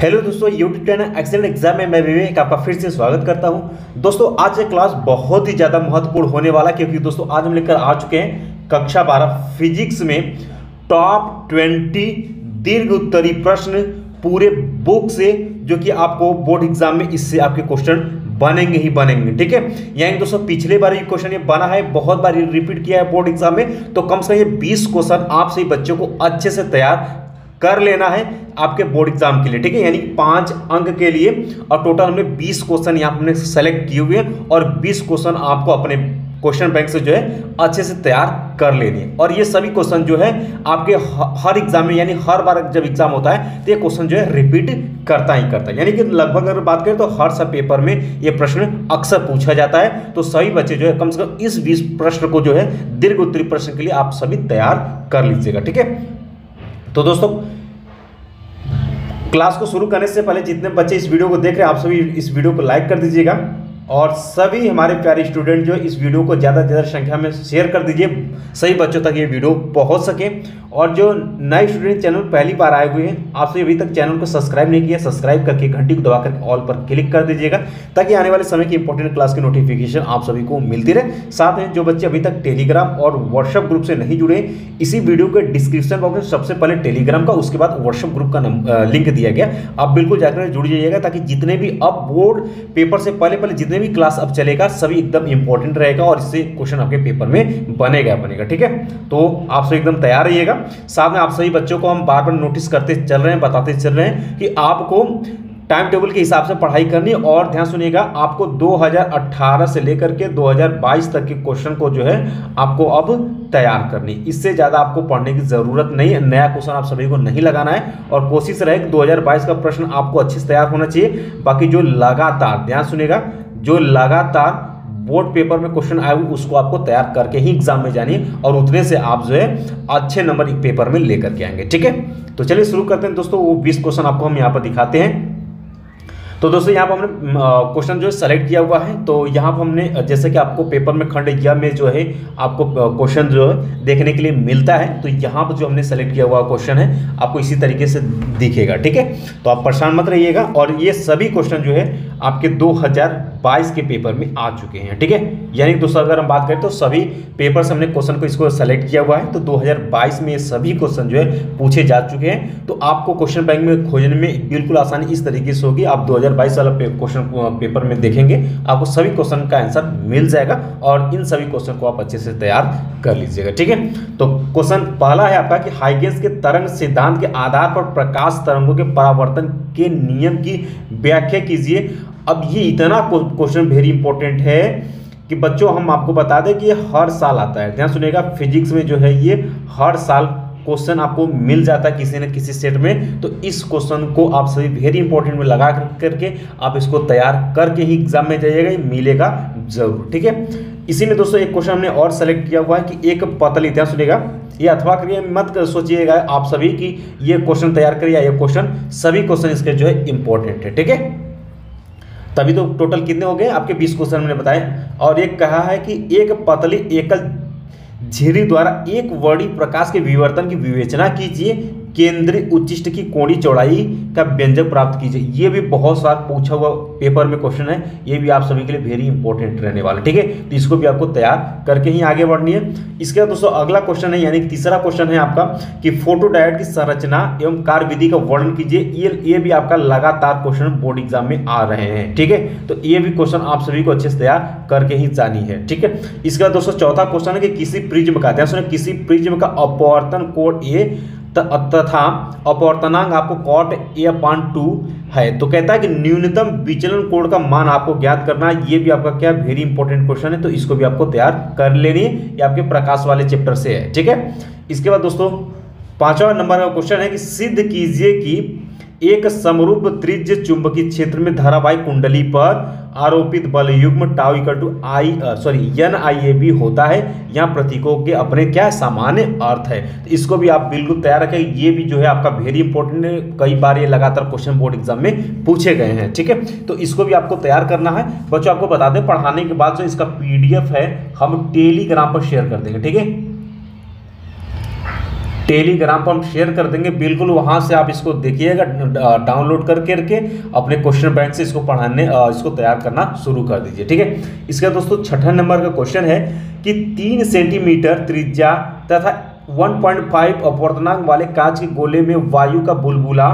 Hello दोस्तों YouTube channel excellent exam में मैं विवेक आपका फिर से स्वागत करता हूँ। दोस्तों, आज ये क्लास बहुत ही ज़्यादा महत्वपूर्ण होने वाला क्योंकि दोस्तों, आज हम लेकर आ चुके हैं कक्षा 12 फिजिक्स में टॉप 20 दीर्घ उत्तरी प्रश्न पूरे बुक से, जो कि आपको बोर्ड एग्ज़ाम में इससे आपके क्वेश्चन बनेंगे ही बनेंगे, ठीक है? यानी दोस्तों, पिछले बार ये क्वेश्चन ये बना है, बहुत बार रिपीट किया है बोर्ड एग्ज़ाम में तो कम से कम ये 20 क्वेश्चन आपसे बच्चों को अच्छे से तैयार कर लेना है आपके बोर्ड एग्ज़ाम के लिए, ठीक है? यानी पाँच अंक के लिए, और टोटल हमने 20 क्वेश्चन यहाँ हमने सेलेक्ट किए हुए हैं, और 20 क्वेश्चन आपको अपने क्वेश्चन बैंक से जो है अच्छे से तैयार कर लेनी है। और ये सभी क्वेश्चन जो है, आपके हर एग्ज़ाम में, यानी हर बार जब एग्ज़ाम होता है तो ये क्वेश्चन जो है रिपीट करता ही करता है। यानी कि लगभग अगर बात करें तो हर सब पेपर में ये प्रश्न अक्सर पूछा जाता है। तो सभी बच्चे जो है, कम से कम इस बीस प्रश्न को जो है, दीर्घ उत्तरी प्रश्न के लिए आप सभी तैयार कर लीजिएगा, ठीक है? तो दोस्तों, क्लास को शुरू करने से पहले जितने बच्चे इस वीडियो को देख रहे हैं, आप सभी इस वीडियो को लाइक कर दीजिएगा और सभी हमारे प्यारे स्टूडेंट जो इस वीडियो को ज़्यादा से ज़्यादा संख्या में शेयर कर दीजिए सही बच्चों तक ये वीडियो पहुँच सके। और जो नए स्टूडेंट चैनल पहली बार आए हुए हैं, आपसे अभी तक चैनल को सब्सक्राइब नहीं किया सब्सक्राइब करके घंटी को दबा दबाकर ऑल पर क्लिक कर दीजिएगा, ताकि आने वाले समय की इंपॉर्टेंट क्लास की नोटिफिकेशन आप सभी को मिलती रहे। साथ में जो बच्चे अभी तक टेलीग्राम और व्हाट्सअप ग्रुप से नहीं जुड़े, इसी वीडियो के डिस्क्रिप्शन बॉक्स में सबसे पहले टेलीग्राम का, उसके बाद व्हाट्सअप ग्रुप का लिंक दिया गया। आप बिल्कुल जाकर जुड़ जाइएगा, ताकि जितने भी अब बोर्ड पेपर से पहले पहले जितने भी क्लास अब चलेगा, सभी एकदम इंपॉर्टेंट रहेगा और इससे क्वेश्चन आपके पेपर में बनेगा बनेगा, ठीक है? तो आप सब एकदम तैयार रहिएगा। साथ में आप सभी बच्चों को हम बार बार नोटिस करते चल रहे हैं, बताते चल रहे हैं कि आपको टाइम टेबल के हिसाब से पढ़ाई करनी और ध्यान सुनिएगा, आपको 2018 से लेकर के 2022 तक के क्वेश्चन को जो है आपको अब तैयार करनी इससे ज़्यादा आपको पढ़ने की ज़रूरत नहीं है, नया क्वेश्चन आप सभी को नहीं लगाना है और कोशिश रहे कि 2022 का प्रश्न आपको अच्छे से तैयार होना चाहिए। बाकी जो लगातार, ध्यान सुनिएगा, जो लगातार बोर्ड पेपर में क्वेश्चन आए, उसको आपको तैयार करके ही एग्ज़ाम में जानिए और उतने से आप जो है अच्छे नंबर पेपर में लेकर के आएँगे, ठीक है? तो चलिए शुरू करते हैं। दोस्तों, वो बीस क्वेश्चन आपको हम यहाँ पर दिखाते हैं। तो दोस्तों, यहाँ पर हमने क्वेश्चन जो है सेलेक्ट किया हुआ है। तो यहाँ पर हमने, जैसे कि आपको पेपर में खंड या में जो है आपको क्वेश्चन जो है देखने के लिए मिलता है तो यहाँ पर जो हमने सेलेक्ट किया हुआ क्वेश्चन है, आपको इसी तरीके से दिखेगा, ठीक है? तो आप परेशान मत रहिएगा। और ये सभी क्वेश्चन जो है आपके 2022 के पेपर में आ चुके हैं, ठीक है? यानी दोस्तों, अगर हम बात करें तो सभी पेपर से हमने क्वेश्चन को इसको सेलेक्ट किया हुआ है तो 2022 में सभी क्वेश्चन जो है पूछे जा चुके हैं। तो आपको क्वेश्चन बैंक में खोजने में बिल्कुल आसानी इस तरीके से होगी। आप 2022 वाला क्वेश्चन पेपर में देखेंगे, आपको सभी क्वेश्चन का आंसर मिल जाएगा और इन सभी क्वेश्चन को आप अच्छे से तैयार कर लीजिएगा, ठीक है? तो क्वेश्चन पहला है आपका कि हाइगेंस के तरंग सिद्धांत के आधार पर प्रकाश तरंगों के परावर्तन के नियम की व्याख्या कीजिए। अब ये इतना क्वेश्चन वेरी इंपॉर्टेंट है कि बच्चों, हम आपको बता दें कि ये हर साल आता है। ध्यान सुनिएगा फिजिक्स में जो है ये हर साल क्वेश्चन आपको मिल जाता है किसी न किसी सेट में। तो इस क्वेश्चन को आप सभी वेरी इंपॉर्टेंट में लगा करके आप इसको तैयार करके ही एग्ज़ाम में जाइएगा, ये मिलेगा ज़रूर, ठीक है? इसी में दोस्तों, एक क्वेश्चन हमने और सेलेक्ट किया हुआ है कि एक पतली, ध्यान सुनिएगा, ये अथवा करिए मत कर, सोचिएगा आप सभी कि ये क्वेश्चन तैयार करिए ये क्वेश्चन सभी क्वेश्चन इसके जो है इंपॉर्टेंट है, ठीक है? तभी तो टोटल कितने हो गए? आपके बीस क्वेश्चन मैंने बताए। और एक कहा है कि एक पतली एकल झिरी द्वारा एक वर्णी प्रकाश के विवर्तन की विवेचना कीजिए। केंद्रीय उच्चिष्ट की कोणी चौड़ाई का व्यंजक प्राप्त कीजिए। ये भी बहुत सारा पूछा हुआ पेपर में क्वेश्चन है। ये भी आप सभी के लिए वेरी इंपॉर्टेंट रहने वाला ठीक है? तो इसको भी आपको तैयार करके ही आगे बढ़नी है। इसके बाद दोस्तों, अगला क्वेश्चन है, यानी तीसरा क्वेश्चन है आपका कि फ़ोटो डायोड की संरचना एवं कार्य विधि का वर्णन कीजिए। ये ये भी आपका लगातार क्वेश्चन बोर्ड एग्ज़ाम में आ रहे हैं, ठीक है? तो ये भी क्वेश्चन आप सभी को अच्छे से तैयार करके ही जानी है, ठीक है? इसके बाद दोस्तों, चौथा क्वेश्चन है कि किसी प्रिज्म का, ध्यान सुनिए किसी प्रिज्म का अपवर्तन कोड ए तथा अपवर्तनांक आपको कॉट ए अपॉन टू है। तो कहता है कि न्यूनतम विचलन कोण का मान आपको ज्ञात करना है ये भी आपका क्या वेरी इंपॉर्टेंट क्वेश्चन है तो इसको भी आपको तैयार कर लेनी है। ये आपके प्रकाश वाले चैप्टर से है, ठीक है? इसके बाद दोस्तों, पांचवा नंबर का क्वेश्चन है कि सिद्ध कीजिए कि एक समरूप त्रिज्य चुंबकीय क्षेत्र में धारावाहिक कुंडली पर आरोपित बल युग्म tau equal to I sorry N I A B होता है। यहाँ प्रतीकों के अपने क्या सामान्य अर्थ है। तो इसको भी आप बिल्कुल तैयार रखें। ये भी जो है आपका वेरी इंपॉर्टेंट कई बार ये लगातार क्वेश्चन बोर्ड एग्ज़ाम में पूछे गए हैं, ठीक है? तो इसको भी आपको तैयार करना है। बच्चों, आपको बता दें, पढ़ाने के बाद जो इसका पीडीएफ है, हम टेलीग्राम पर शेयर कर देंगे, ठीक है? टेलीग्राम पर हम शेयर कर देंगे। बिल्कुल वहाँ से आप इसको देखिएगा डाउनलोड कर करके अपने क्वेश्चन बैंक से इसको पढ़ाने इसको तैयार करना शुरू कर दीजिए, ठीक है? इसका दोस्तों छठा नंबर का क्वेश्चन है कि तीन सेंटीमीटर त्रिज्या तथा 1.5 अपवर्तनांक वाले कांच के गोले में वायु का बुलबुला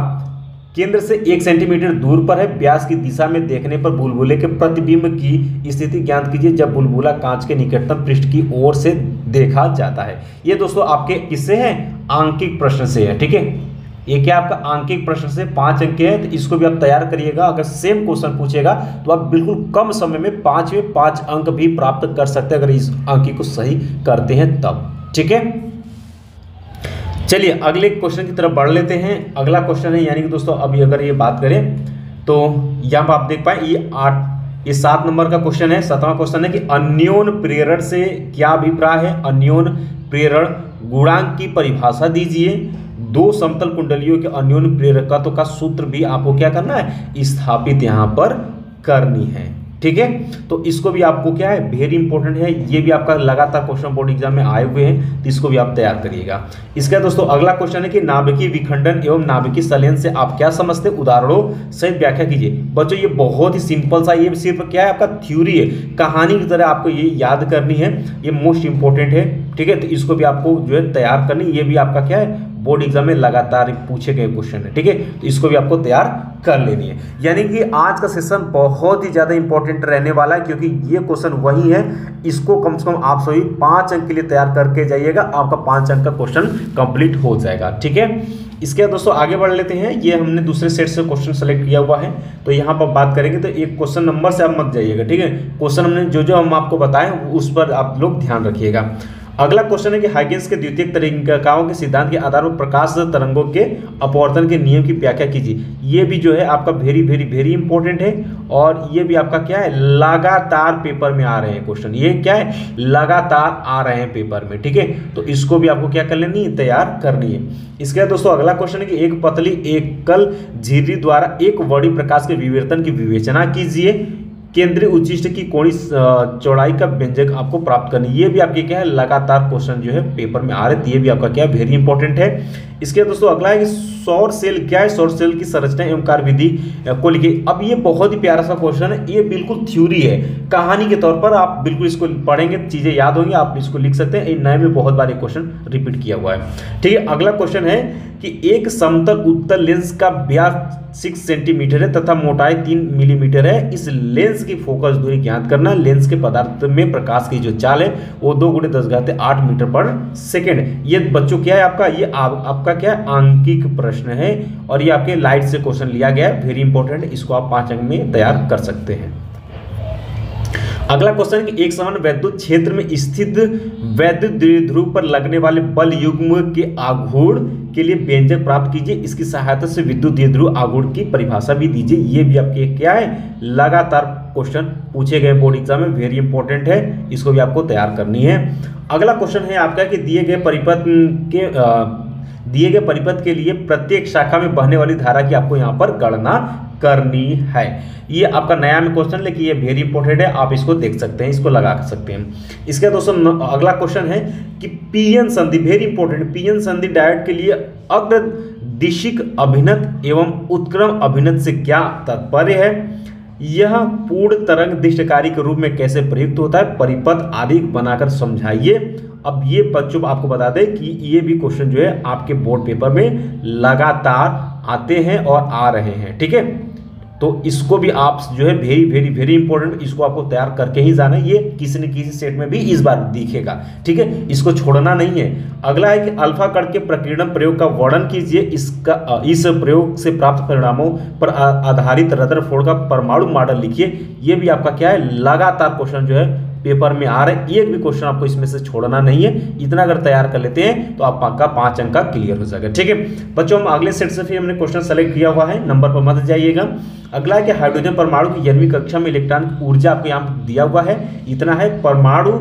केंद्र से एक सेंटीमीटर दूर पर है। व्यास की दिशा में देखने पर बुलबुले के प्रतिबिंब की स्थिति ज्ञात कीजिए, जब बुलबुला कांच के निकटतम पृष्ठ की ओर से देखा जाता है। ये दोस्तों आपके किससे है? आंकिक प्रश्न से है, ठीक है? ये क्या आपका आंकिक प्रश्न से पाँच अंक है तो इसको भी आप तैयार करिएगा। अगर सेम क्वेश्चन पूछेगा तो आप बिल्कुल कम समय में पाँच में पाँच अंक भी प्राप्त कर सकते हैं, अगर इस अंकी को सही करते हैं तब, ठीक है? चलिए, अगले क्वेश्चन की तरफ़ बढ़ लेते हैं। अगला क्वेश्चन है, यानी कि दोस्तों, अभी अगर ये बात करें तो यहाँ पर आप देख पाए, ये आठ, ये सात नंबर का क्वेश्चन है, सातवां क्वेश्चन है कि अन्योन प्रेरण से क्या अभिप्राय है? अन्योन प्रेरण गुणांक की परिभाषा दीजिए। दो समतल कुंडलियों के अन्योन प्रेरकत्व का सूत्र भी आपको क्या करना है? स्थापित यहाँ पर करनी है। ठीक है? तो इसको भी आपको क्या है? वेरी इंपॉर्टेंट है। ये भी आपका लगातार क्वेश्चन बोर्ड एग्ज़ाम में आए हुए हैं तो इसको भी आप तैयार करिएगा। इसका दोस्तों, अगला क्वेश्चन है कि नाभिकीय विखंडन एवं नाभिकीय सलयन से आप क्या समझते उदाहरणों सहित व्याख्या कीजिए। बच्चों, ये बहुत ही सिंपल सा, ये सिर्फ़ क्या है? आपका थ्योरी है। कहानी की तरह आपको ये याद करनी है। ये मोस्ट इंपॉर्टेंट है। ठीक है तो इसको भी आपको जो है तैयार करनी, ये भी आपका क्या है बोर्ड एग्ज़ाम में लगातार पूछे गए क्वेश्चन है, ठीक है? तो इसको भी आपको तैयार कर लेनी है। यानी कि आज का सेशन बहुत ही ज़्यादा इंपॉर्टेंट रहने वाला है, क्योंकि ये क्वेश्चन वही है, इसको कम से कम आप सभी पाँच अंक के लिए तैयार करके जाइएगा, आपका पाँच अंक का क्वेश्चन कंप्लीट हो जाएगा, ठीक है? इसके बाद दोस्तों आगे बढ़ लेते हैं, ये हमने दूसरे सेट से क्वेश्चन सेलेक्ट किया हुआ है तो यहाँ पर बात करेंगे तो एक क्वेश्चन नंबर से आप मत जाइएगा, ठीक है? क्वेश्चन हमने जो जो हम आपको बताएँ, उस पर आप लोग ध्यान रखिएगा। अगला क्वेश्चन है कि हाइगेंस के द्वितीय तरीकाओं के सिद्धांत के आधार पर प्रकाश तरंगों के अपवर्तन के नियम की व्याख्या कीजिए। ये भी जो है आपका वेरी वेरी वेरी इंपॉर्टेंट है और ये भी आपका क्या है? लगातार पेपर में आ रहे हैं क्वेश्चन ये क्या है? लगातार आ रहे हैं पेपर में, ठीक है? तो इसको भी आपको क्या कर लेनी है? तैयार करनी है। इसके बाद दोस्तों, अगला क्वेश्चन है कि एक पतली एकल झिर्री द्वारा एक बड़ी प्रकाश के विवर्तन की विवेचना कीजिए। केंद्रीय उच्चिष्ट की कोणी चौड़ाई का व्यंजक आपको प्राप्त करनी, ये भी आपके क्या है, लगातार क्वेश्चन जो है पेपर में आ रहे थे ये भी आपका क्या वेरी इंपॉर्टेंट है। इसके दोस्तों, अगला है कि सौर सेल क्या है, सौर सेल की संरचना एवं कार्यविधि को लिखिए अब ये बहुत ही प्यारा सा क्वेश्चन है, ये बिल्कुल थ्योरी है। कहानी के तौर पर आप बिल्कुल इसको पढ़ेंगे, चीज़ें याद होंगी, आप इसको लिख सकते हैं। नए में बहुत बार ये क्वेश्चन रिपीट किया हुआ है। ठीक है, अगला क्वेश्चन है कि एक समतल उत्तर लेंस का व्यास सिक्स सेंटीमीटर है तथा मोटाई तीन मिलीमीटर है। इस लेंस की फोकस दूरी ज्ञात करना लेंस के पदार्थ में प्रकाश की जो चाल है वो दो गुणे दस घाते आठ मीटर पर सेकेंड। ये बच्चों क्या है आपका? ये आप, आपका क्या है? आंकिक प्रश्न है और ये आपके लाइट से क्वेश्चन लिया गया है। वेरी इंपॉर्टेंट इसको आप पाँच अंक में तैयार कर सकते हैं। अगला क्वेश्चन है कि एक समान वैद्युत क्षेत्र में स्थित वैद्युत ध्रुव पर लगने वाले बल युग्म के आघूर्ण के लिए व्यंजक प्राप्त कीजिए। इसकी सहायता से विद्युत ध्रुव आघूर्ण की परिभाषा भी दीजिए। ये भी आपके क्या है? लगातार क्वेश्चन पूछे गए बोर्ड एग्ज़ाम में वेरी इंपॉर्टेंट है। इसको भी आपको तैयार करनी है। अगला क्वेश्चन है आपका कि दिए गए परिपथ के दिए गए परिपथ के लिए प्रत्येक शाखा में बहने वाली धारा की आपको यहाँ पर गणना करनी है। ये आपका नया में क्वेश्चन लेकिन ये वेरी इंपॉर्टेंट है, आप इसको देख सकते हैं, इसको लगा सकते हैं। इसके दोस्तों अगला क्वेश्चन है कि पीएन संधि वेरी इंपॉर्टेंट पीएन संधि डायट के लिए अग्र दिशिक अभिनत एवं उत्क्रम अभिनत से क्या तात्पर्य है? यह पूर्ण तरंग दिष्टकारी के रूप में कैसे प्रयुक्त होता है? परिपथ आदि बनाकर समझाइए। अब ये बच्चों आपको बता दें कि ये भी क्वेश्चन जो है आपके बोर्ड पेपर में लगातार आते हैं और आ रहे हैं, ठीक है? तो इसको भी आप जो है वेरी वेरी वेरी इंपॉर्टेंट इसको आपको तैयार करके ही जाना ये किसी न किसी सेट में भी इस बार दिखेगा, ठीक है? इसको छोड़ना नहीं है। अगला है कि अल्फ़ा कण के प्रकीर्णन प्रयोग का वर्णन कीजिए। इसका, इस प्रयोग से प्राप्त परिणामों पर आधारित रदरफोर्ड का परमाणु मॉडल लिखिए। ये भी आपका क्या है? लगातार क्वेश्चन जो है पेपर में आ रहे एक भी क्वेश्चन आपको इसमें से छोड़ना नहीं है। इतना अगर तैयार कर लेते हैं तो आप आपका पाँच अंक का क्लियर हो जाएगा, ठीक है? बच्चों, हम अगले सेट से फिर हमने क्वेश्चन सेलेक्ट किया हुआ है नंबर पर मत जाइएगा। अगला है कि हाइड्रोजन परमाणु की जन्मी कक्षा में इलेक्ट्रॉन ऊर्जा आपको यहाँ दिया हुआ है। इतना है, परमाणु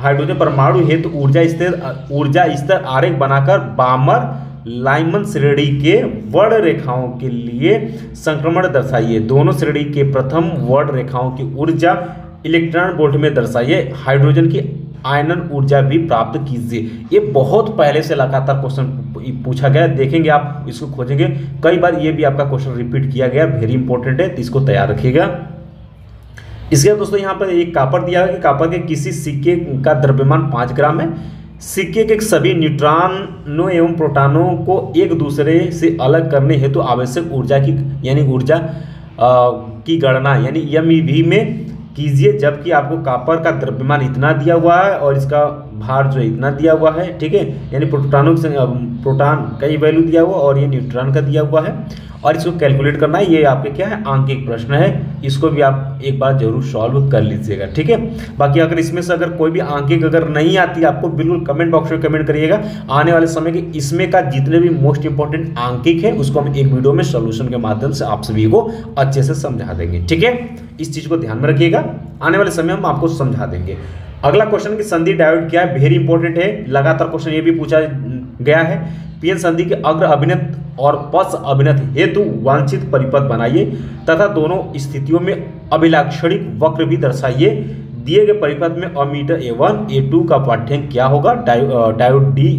हाइड्रोजन परमाणु हेतु तो ऊर्जा स्तर ऊर्जा स्तर आरेख बनाकर बामर, लाइमन श्रेणी के वर्ण रेखाओं के लिए संक्रमण दर्शाइए। दोनों श्रेणी के प्रथम वर्ण रेखाओं की ऊर्जा इलेक्ट्रॉन वोल्ट में दर्शाइए, हाइड्रोजन की आयनन ऊर्जा भी प्राप्त कीजिए। ये बहुत पहले से लगातार क्वेश्चन पूछा गया, देखेंगे आप, इसको खोजेंगे। कई बार ये भी आपका क्वेश्चन रिपीट किया गया वेरी इंपॉर्टेंट है तो इसको तैयार रखिएगा। इसके बाद दोस्तों, यहाँ पर एक कापर दिया है कि कापर के किसी सिक्के का द्रव्यमान पाँच ग्राम है। सिक्के के सभी न्यूट्रॉनों एवं प्रोटॉनों को एक दूसरे से अलग करने हेतु तो आवश्यक ऊर्जा की, यानी ऊर्जा की गणना, यानी एम में कीजिए जबकि आपको कापर का द्रव्यमान इतना दिया हुआ है और इसका भार जो इतना दिया हुआ है, ठीक है? यानी प्रोटॉनों प्रोटॉन का ये वैल्यू दिया हुआ और ये न्यूट्रॉन का दिया हुआ है। और इसको कैलकुलेट करना है ये आपके क्या है? आंकिक प्रश्न है। इसको भी आप एक बार ज़रूर सॉल्व कर लीजिएगा, ठीक है? बाकी अगर इसमें से अगर कोई भी आंकिक अगर नहीं आती, आपको बिल्कुल कमेंट बॉक्स में कमेंट करिएगा। आने वाले समय के इसमें का जितने भी मोस्ट इंपॉर्टेंट आंकिक है, उसको हम एक वीडियो में सोल्यूशन के माध्यम से आप सभी को अच्छे से समझा देंगे, ठीक है? इस चीज़ को ध्यान में रखिएगा। आने वाले समय हम आपको समझा देंगे। अगला क्वेश्चन की संधि डायोड क्या है वेरी इंपॉर्टेंट है, लगातार क्वेश्चन ये भी पूछा गया है। पीएन संधि के अग्र अभिनत और पश अभिनत हेतु वांछित परिपथ बनाइए तथा दोनों स्थितियों में अभिलाक्षणिक वक्र भी दर्शाइए। दिए गए परिपथ में ammeter A one, A two का पाठ्यंक क्या होगा? डायोड डी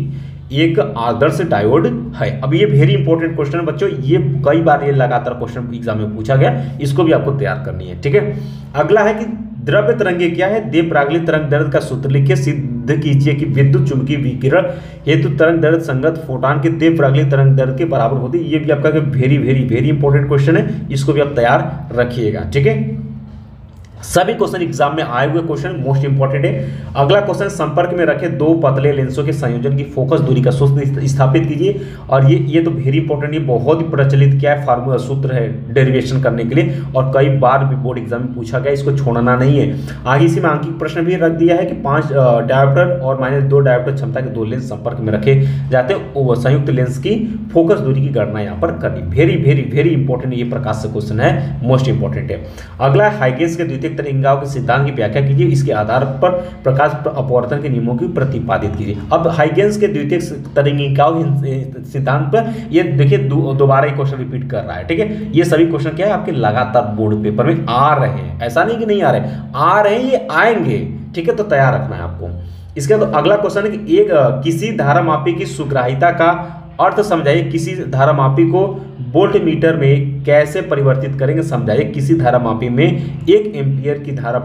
एक आदर्श डायोड है। अब ये वेरी इंपॉर्टेंट क्वेश्चन है बच्चों। ये कई बार ये लगातार क्वेश्चन एग्ज़ाम में पूछा गया। इसको भी आपको तैयार करनी है, ठीक है? अगला है कि द्रव्य तरंगे क्या है? देव प्रागलित तरंग दर्द का सूत्र लिखिए सिद्ध कीजिए कि विद्युत चुंबकीय विकिरण हेतु तरंग दर्द संगत फोटान के देव प्रागली तरंग दर्द के बराबर होती है। ये भी आपका very very very important question है। इसको भी आप तैयार रखिएगा, ठीक है? सभी क्वेश्चन एग्ज़ाम में आए हुए क्वेश्चन मोस्ट इंपॉर्टेंट है। अगला क्वेश्चन संपर्क में रखे, दो पतले लेंसों के संयोजन की फोकस दूरी का सूत्र स्थापित कीजिए। और ये ये तो वेरी इंपॉर्टेंट ये बहुत ही प्रचलित क्या है फार्मूला सूत्र है डेरिवेशन करने के लिए। और कई बार भी बोर्ड एग्ज़ाम में पूछा गया, इसको छोड़ना नहीं है। आगे इसी में आंकिक प्रश्न भी रख दिया है कि पाँच डायोप्टर और माइनस दो डायोप्टर क्षमता के दो लेंस संपर्क में रखे। जाते हैं संयुक्त लेंस की फोकस दूरी की गणना यहाँ पर करनी। वेरी वेरी वेरी इंपॉर्टेंट ये प्रकाश से क्वेश्चन है मोस्ट इंपॉर्टेंट है। अगला हाइगेंस के द्वितीय द्वितीयक तरंगिकाओं के सिद्धांत की व्याख्या कीजिए। इसके आधार पर प्रकाश अपवर्तन के नियमों की प्रतिपादित कीजिए। अब हाइगेंस के द्वितीय के सिद्धांत पर ये देखिए दोबारा ही क्वेश्चन रिपीट कर रहा है, ठीक है? ये सभी क्वेश्चन क्या है? आपके लगातार बोर्ड पेपर में आ रहे हैं। ऐसा नहीं कि नहीं आ रहे आ रहे हैं, ये आएँगे, ठीक है? तो तैयार रखना है आपको। इसके बाद अगला क्वेश्चन है कि एक, किसी धारा मापी की सुग्राहिता का अर्थ समझाइए किसी धारा मापी को बोल्ट मीटर में कैसे परिवर्तित करेंगे, समझाइए किसी धारा मापी में एक एम्पियर की धारा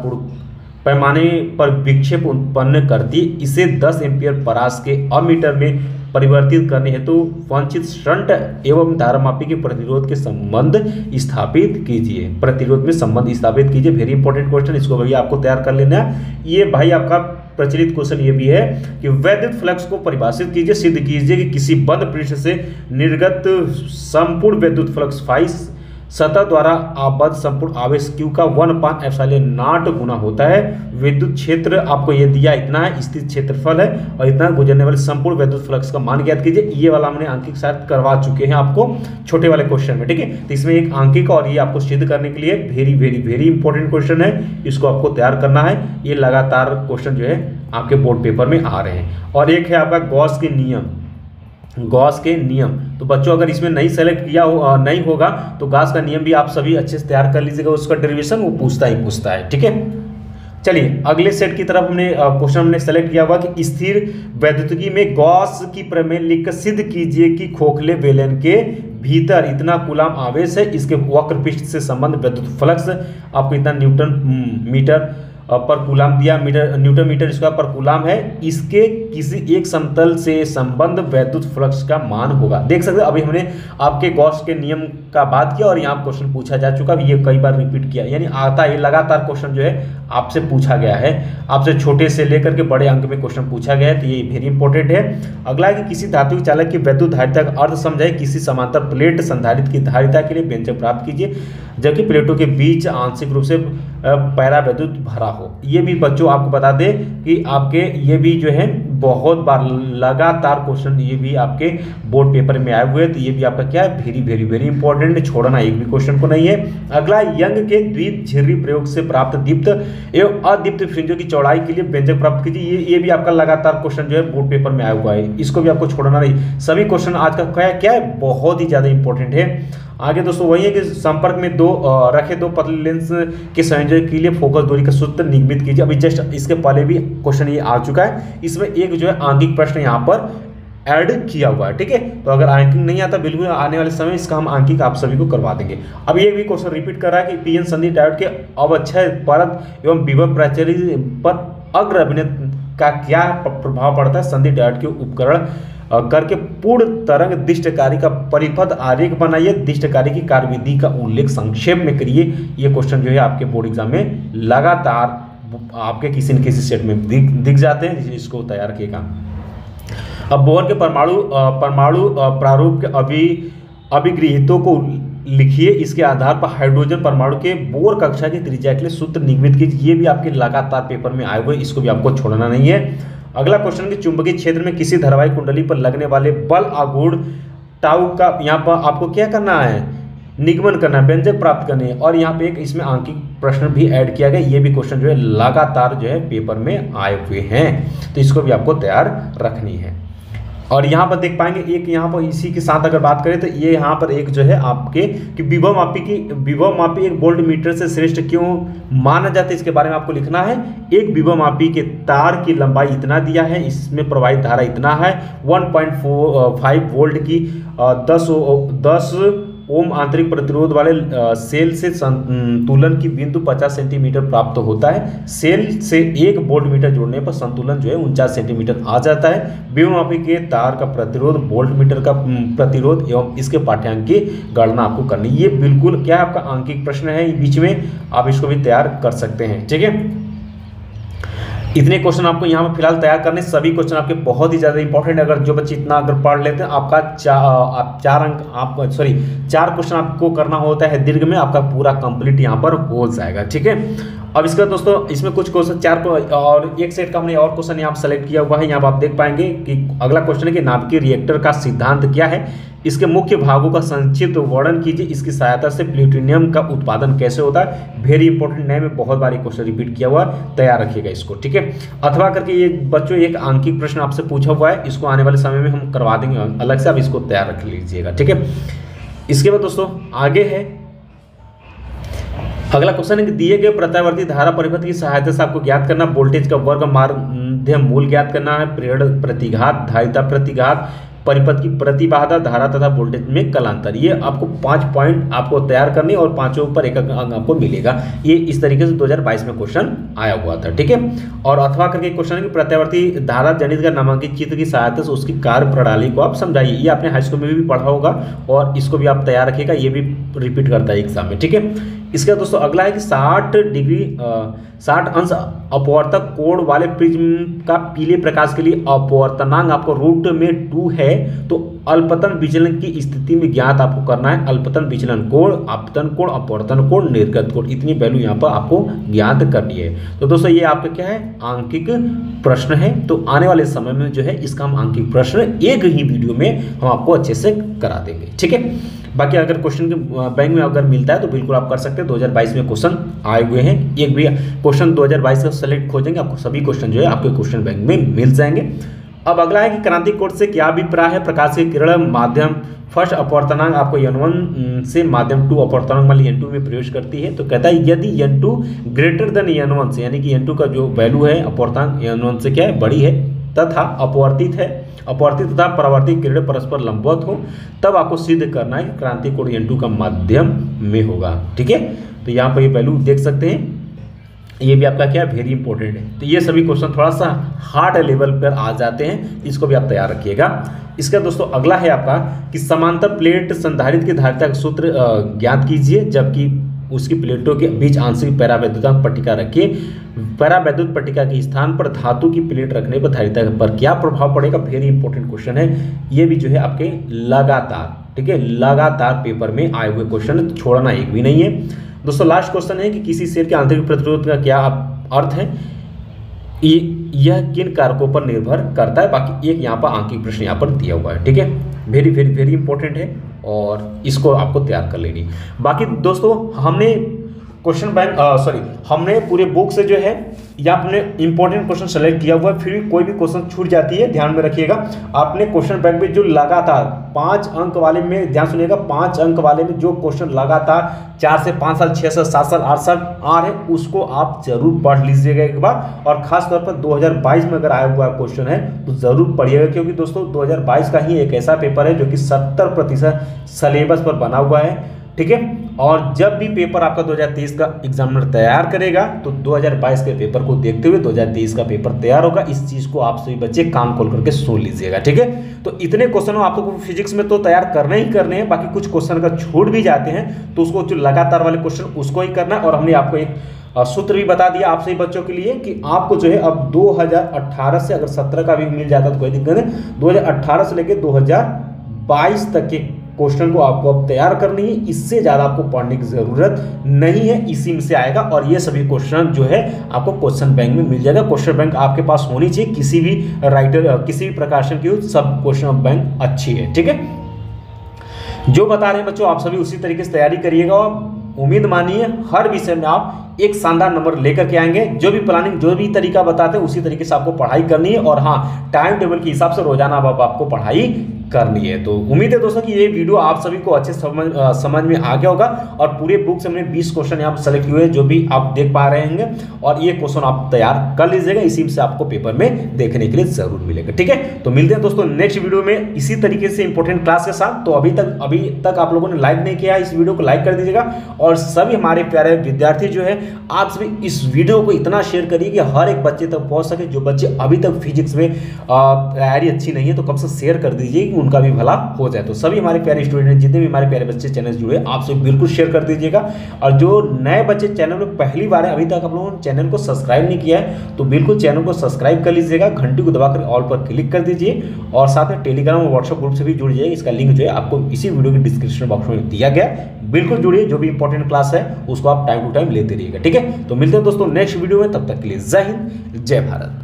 पैमाने पर विक्षेप उत्पन्न करती, इसे 10 एम्पियर परास के अमीटर में परिवर्तित करने हेतु वांछित शंट एवं धारामापी के प्रतिरोध के संबंध स्थापित कीजिए। प्रतिरोध में संबंध स्थापित कीजिए। वेरी इंपॉर्टेंट क्वेश्चन इसको भैया आपको तैयार कर लेना है। ये भाई आपका प्रचलित क्वेश्चन ये भी है कि वैद्युत फ्लक्स को परिभाषित कीजिए, सिद्ध कीजिए कि किसी बंद पृष्ठ से निर्गत संपूर्ण वैद्युत फ्लक्स फाइस सतह द्वारा आबद्ध संपूर्ण आवेश क्यू का वन पान एफसाइले नाट गुना होता है। विद्युत क्षेत्र आपको ये दिया इतना है, स्थित क्षेत्रफल है और इतना गुजरने वाले संपूर्ण विद्युत फ्लक्स का मान ज्ञात कीजिए। ये वाला हमने अंकिक शायद करवा चुके हैं आपको छोटे वाले क्वेश्चन में, ठीक है? तो इसमें एक अंकिक और ये आपको सिद्ध करने के लिए very very very important question है। इसको आपको तैयार करना है। ये लगातार क्वेश्चन जो है आपके बोर्ड पेपर में आ रहे हैं। और एक है आपका गॉस के नियम। गॉस के नियम। तो बच्चों, अगर इसमें नहीं सेलेक्ट किया हो नहीं होगा तो गॉस का नियम भी आप सभी अच्छे से तैयार कर लीजिएगा उसका डेरिवेशन वो पूछता ही पूछता है, ठीक है? चलिए, अगले सेट की तरफ़ हमने क्वेश्चन हमने सेलेक्ट किया हुआ कि स्थिर वैद्युतिकी में गॉस की प्रमेय लिखकर सिद्ध कीजिए कि खोखले बेलन के भीतर इतना कुलाम आवेश है, इसके वक्र पृष्ठ से संबंध वैद्युत फ्लक्स, आपको इतना न्यूटन मीटर पर कुलाम दिया मीटर, न्यूटन मीटर स्क्वायर पर कुलाम है। इसके किसी एक समतल से संबंध वैद्युत फ्लक्स का मान होगा। देख सकते हैं, अभी हमने आपके गॉस के नियम का बात किया और यहाँ क्वेश्चन पूछा जा चुका ये कई बार रिपीट किया। यानी आता है लगातार क्वेश्चन जो है, आपसे पूछा गया है। आपसे छोटे से लेकर के बड़े अंक में क्वेश्चन पूछा गया है तो ये वेरी इंपॉर्टेंट है। अगला है कि किसी धातु चालक की वैद्युत धारिता का अर्थ समझाए। किसी समांतर प्लेट संधारित की धारिता के लिए व्यंजक प्राप्त कीजिए, जबकि प्लेटों के बीच आंशिक रूप से पैरा विद्युत भरा हो। ये भी बच्चों आपको बता दें कि आपके ये भी जो है, बहुत बार लगातार क्वेश्चन ये भी आपके बोर्ड पेपर में आए हुए हैं तो ये भी आपका क्या है? वेरी वेरी वेरी इंपॉर्टेंट छोड़ना एक भी क्वेश्चन को नहीं है। अगला, यंग के द्वित झिर्री प्रयोग से प्राप्त दीप्त एवं अदीप्त फ्रिंजों की चौड़ाई के लिए व्यंजक प्राप्त कीजिए। ये ये भी आपका लगातार क्वेश्चन जो है बोर्ड पेपर में आया हुआ है। इसको भी आपको छोड़ना नहीं। सभी क्वेश्चन आज का क्या क्या है? बहुत ही ज़्यादा इंपॉर्टेंट है। आगे दोस्तों वही है कि संपर्क में दो रखे दो पतले लेंस के संयोजन के लिए फोकस दूरी का सूत्र निगमित कीजिए। अभी जस्ट इसके पहले भी क्वेश्चन ये आ चुका है। इसमें एक जो है आंगिक प्रश्न यहाँ पर ऐड किया हुआ है, ठीक है? तो अगर आंकिंग नहीं आता बिल्कुल आने वाले समय इसका हम आंकिक आप सभी को करवा देंगे। अब ये भी क्वेश्चन रिपीट कर रहा है कि पी एन संधि डायोड के अवच्छय परत एवं विभव प्राचर्य पर अग्र अभिनय का क्या प्रभाव पड़ता है? संधि डायोड के उपकरण करके पूर्ण तरंग दिष्टकारी का परिपथ आरेख बनाइए। दिष्टकारी की कार्यविधि का उल्लेख संक्षेप में करिए। ये क्वेश्चन जो है आपके बोर्ड एग्ज़ाम में लगातार आपके किसी न किसी सेट में दिख दिख जाते हैं। इसको तैयार किएगा अब बोहर के परमाणु परमाणु प्रारूप के अभी, अभिगृहितों को लिखिए। इसके आधार पर हाइड्रोजन परमाणु के बोर कक्षा की त्रिज्या के लिए सूत्र निगमित कीजिए। ये भी आपके लगातार पेपर में आए हुए इसको भी आपको छोड़ना नहीं है। अगला क्वेश्चन कि चुंबकीय क्षेत्र में किसी धरवाही कुंडली पर लगने वाले बल आगुण टाउ का यहाँ पर आपको क्या करना है? निगमन करना है, व्यंजक प्राप्त करने। और यहाँ पे एक इसमें आंकिक प्रश्न भी ऐड किया गया। ये भी क्वेश्चन जो है लगातार जो है पेपर में आए हुए हैं। तो इसको भी आपको तैयार रखनी है। और यहाँ पर देख पाएँगे, एक यहाँ पर इसी के साथ अगर बात करें तो ये यहाँ पर एक जो है आपके कि विभव मापी की, विभव मापी एक बोल्ट मीटर से श्रेष्ठ क्यों माना जाता है, इसके बारे में आपको लिखना है। एक विभव मापी के तार की लंबाई इतना दिया है, इसमें प्रवाहित धारा इतना है 1.5 वोल्ट की दस दस ओम आंतरिक प्रतिरोध वाले सेल से संतुलन की बिंदु 50 सेंटीमीटर प्राप्त होता है। सेल से एक बोल्ट मीटर जोड़ने पर संतुलन जो है उनचास सेंटीमीटर आ जाता है। व्योमापी के तार का प्रतिरोध बोल्ट मीटर का प्रतिरोध एवं इसके पाठ्यांक की गणना आपको करनी ये बिल्कुल क्या आपका आंकिक प्रश्न है? बीच में आप इसको भी तैयार कर सकते हैं। ठीक है? इतने क्वेश्चन आपको यहाँ पर फ़िलहाल तैयार करने सभी क्वेश्चन आपके बहुत ही ज़्यादा इंपॉर्टेंट अगर जो बच्चे इतना अगर पढ़ लेते हैं आपका चा, आप चार अंक आप सॉरी चार क्वेश्चन आपको करना होता है दीर्घ में आपका पूरा कंप्लीट यहाँ पर हो जाएगा ठीक है? अब इसका दोस्तों, इसमें कुछ क्वेश्चन चार और एक सेट का हमने और क्वेश्चन यहाँ सेलेक्ट किया हुआ है, यहाँ पर आप देख पाएँगे कि अगला क्वेश्चन है कि नाभिकीय रिएक्टर का सिद्धांत क्या है। इसके मुख्य भागों का संक्षिप्त वर्णन कीजिए, इसकी सहायता से प्लूटोनियम का उत्पादन कैसे होता है। वेरी इंपॉर्टेंट नए में बहुत बार क्वेश्चन रिपीट किया हुआ तैयार रखिएगा इसको, ठीक है? अथवा करके ये बच्चों, एक आंकिक प्रश्न आपसे पूछा हुआ है, इसको आने वाले समय में हम करवा देंगे, अलग से आप इसको तैयार रख लीजिएगा, ठीक है? इसके बाद दोस्तों, आगे है अगला क्वेश्चन है कि दिए गए प्रत्यावर्ती धारा परिपथ की सहायता से आपको ज्ञात करना वोल्टेज का वर्ग माध्यम मूल ज्ञात करना है प्रेरण प्रतिघात, धारिता प्रतिघात, परिपथ की प्रतिबाधा, धारा तथा वोल्टेज में कलांतर। ये आपको पाँच पॉइंट आपको तैयार करनी और पाँचों पर एक अंक आपको मिलेगा। ये इस तरीके से 2022 में क्वेश्चन आया हुआ था, ठीक है? और अथवा करके क्वेश्चन है कि प्रत्यावर्ती धारा जनित का नामांकित चित्र की सहायता से उसकी कार्य प्रणाली को आप समझाइए। ये आपने हाईस्कूल में भी पढ़ा होगा और इसको भी आप तैयार रखिएगा, ये भी रिपीट करता है एग्ज़ाम में, ठीक है? इसका दोस्तों अगला है कि साठ डिग्री साठ अंश अपवर्तक कोण वाले प्रिज्म का पीले प्रकाश के लिए अपवर्तनांक आपको रूट में टू है तो अल्पतन विचलन की स्थिति में ज्ञात आपको करना है अल्पतन विचलन कोण अपतन कोण, अपवर्तन कोण, निर्गत कोण। इतनी वैल्यू यहाँ पर आपको ज्ञात करनी है। तो दोस्तों, ये आपका क्या है? आंकिक प्रश्न है। तो आने वाले समय में जो है, इसका हम आंकिक प्रश्न एक ही वीडियो में हम आपको अच्छे से करा देंगे। ठीक है? बाकी अगर क्वेश्चन बैंक में अगर मिलता है तो बिल्कुल आप कर सकते हैं। 2022 में क्वेश्चन आए हुए हैं। एक भी क्वेश्चन 2022 का सेलेक्ट खोजेंगे, आपको सभी क्वेश्चन जो है आपके क्वेश्चन बैंक में मिल जाएँगे। अब अगला है कि क्रांति कोट से क्या अभिप्राय है? प्रकाश के किरण, माध्यम, फ़र्स्ट अपवर्तनांक, आपको एन वन से माध्यम टू अपवर्तनांक मान एन टू में प्रवेश करती है। तो कहता है, यदि N two greater than N one से, यानी कि एन टू का जो वैल्यू है, अपवर्तनांक एन वन से क्या है? बड़ी है, तथा अपवर्तित है, अपवर्तित तथा परावर्तित किरण परस्पर लंबवत हो, तब आपको सिद्ध करना है क्रांति कोण एन टू का माध्यम में होगा। ठीक है? तो यहाँ पर ये वैल्यू देख सकते हैं। ये भी आपका क्या वेरी इंपॉर्टेंट है। तो ये सभी क्वेश्चन थोड़ा सा हार्ड लेवल पर आ जाते हैं। इसको भी आप तैयार रखिएगा। इसका दोस्तों, अगला है आपका कि समांतर प्लेट संधारित की धारिता का सूत्र ज्ञात कीजिए, जबकि उसकी प्लेटों के बीच आंशिक पैरावैद्युतांक पट्टिका रखिए। पैरावैद्युत पट्टिका के स्थान पर धातु की प्लेट रखने पर धारिता पर क्या प्रभाव पड़ेगा? वेरी इंपॉर्टेंट क्वेश्चन है। ये भी जो है आपके लगातार, ठीक है? लगातार पेपर में आए हुए क्वेश्चन छोड़ना एक भी नहीं है। दोस्तों लास्ट क्वेश्चन है कि किसी शेयर के आंतरिक प्रतिरोध का क्या अर्थ है? यह किन कारकों पर निर्भर करता है? बाकी एक यहाँ पर आंकिक प्रश्न यहाँ पर दिया हुआ है, ठीक है? वेरी वेरी वेरी इंपॉर्टेंट है और इसको आपको तैयार कर लेनी। बाकी दोस्तों, हमने क्वेश्चन बैंक सॉरी हमने पूरे बुक से जो है, या आपने इंपॉर्टेंट क्वेश्चन सेलेक्ट किया हुआ है, फिर भी कोई भी क्वेश्चन छूट जाती है, ध्यान में रखिएगा। आपने क्वेश्चन बैंक में जो लगातार पाँच अंक वाले में, ध्यान सुनिएगा, पाँच अंक वाले में जो क्वेश्चन लगातार चार से पाँच साल छः साल, सात साल, आठ साल आ रहे उसको आप ज़रूर पढ़ लीजिएगा एक बार। और खास तौर पर 2022 में अगर आया हुआ क्वेश्चन है तो ज़रूर पढ़िएगा, क्योंकि दोस्तों 2022 का ही एक ऐसा पेपर है जो कि 70 प्रतिशत सिलेबस पर बना हुआ है। ठीक है? और जब भी पेपर आपका 2023 का एग्जामिनर तैयार करेगा तो 2022 के पेपर को देखते हुए 2023 का पेपर तैयार होगा। इस चीज़ को आप सभी बच्चे काम खोल करके सुन लीजिएगा, ठीक है? तो इतने क्वेश्चन आपको फिजिक्स में तो तैयार करने ही करने हैं, बाकी कुछ क्वेश्चन अगर छूट भी जाते हैं तो उसको जो लगातार वाले क्वेश्चन उसको ही करना है। और हमने आपको एक सूत्र भी बता दिया आप सभी बच्चों के लिए कि आपको जो है अब 2018 से अगर 17 का भी मिल जाता तो कोई दिक्कत नहीं। 2018 से लेकर 2022 तक के क्वेश्चन को आपको अब तैयार करनी है, इससे ज़्यादा आपको पढ़ने की ज़रूरत नहीं है, इसी में से आएगा। और ये सभी क्वेश्चन जो है, आपको क्वेश्चन बैंक में मिल जाएगा। क्वेश्चन बैंक आपके पास होनी चाहिए, किसी भी राइटर किसी भी प्रकाशन की सब क्वेश्चन बैंक अच्छी है, ठीक है? जो बता रहे हैं बच्चों, आप सभी उसी तरीके से तैयारी करिएगा। उम्मीद मानिए, हर विषय में आप एक शानदार नंबर लेकर के आएँगे। जो भी प्लानिंग जो भी तरीका बताते हैं, उसी तरीके से आपको पढ़ाई करनी है। और हाँ टाइम टेबल के हिसाब से रोज़ाना आप आपको पढ़ाई करनी है। तो उम्मीद है दोस्तों कि ये वीडियो आप सभी को अच्छे समझ समझ में आ गया होगा और पूरे बुक से हमने 20 क्वेश्चन यहाँ सेलेक्ट हुए जो भी आप देख पा रहे होंगे। और ये क्वेश्चन आप तैयार कर लीजिएगा, इसी से आपको पेपर में देखने के लिए ज़रूर मिलेगा, ठीक है? तो मिलते हैं दोस्तों नेक्स्ट वीडियो में इसी तरीके से इंपॉर्टेंट क्लास के साथ। तो अभी तक अभी तक आप लोगों ने लाइक नहीं किया, इस वीडियो को लाइक कर दीजिएगा। और सभी हमारे प्यारे विद्यार्थी जो है, आप सभी इस वीडियो को इतना शेयर करिए कि हर एक बच्चे तक पहुँच सके, जो बच्चे अभी तक फिजिक्स में तैयारी अच्छी नहीं है तो कब से शेयर कर दीजिए उनका भी भला हो जाए। तो सभी हमारे प्यारे स्टूडेंट जितने भी हमारे प्यारे बच्चे चैनल जुड़े, आप सभी बिल्कुल शेयर कर दीजिएगा। और जो नए बच्चे चैनल में पहली बार है, अभी तक आप लोगों ने चैनल को सब्सक्राइब नहीं किया है तो बिल्कुल चैनल को सब्सक्राइब कर लीजिएगा, घंटी को दबाकर ऑल पर क्लिक कर दीजिए, और साथ में टेलीग्राम और व्हाट्सअप ग्रुप से भी जुड़ जाइए। इसका लिंक जो है, आपको इसी वीडियो के डिस्क्रिप्शन बॉक्स में दिया गया बिल्कुल जुड़िए, जो भी इंपॉर्टेंट क्लास है, उसको आप टाइम टू टाइम लेते रहिएगा, ठीक है? तो मिलते हैं दोस्तों नेक्स्ट वीडियो में, तब तक के लिए जय हिंद, जय भारत।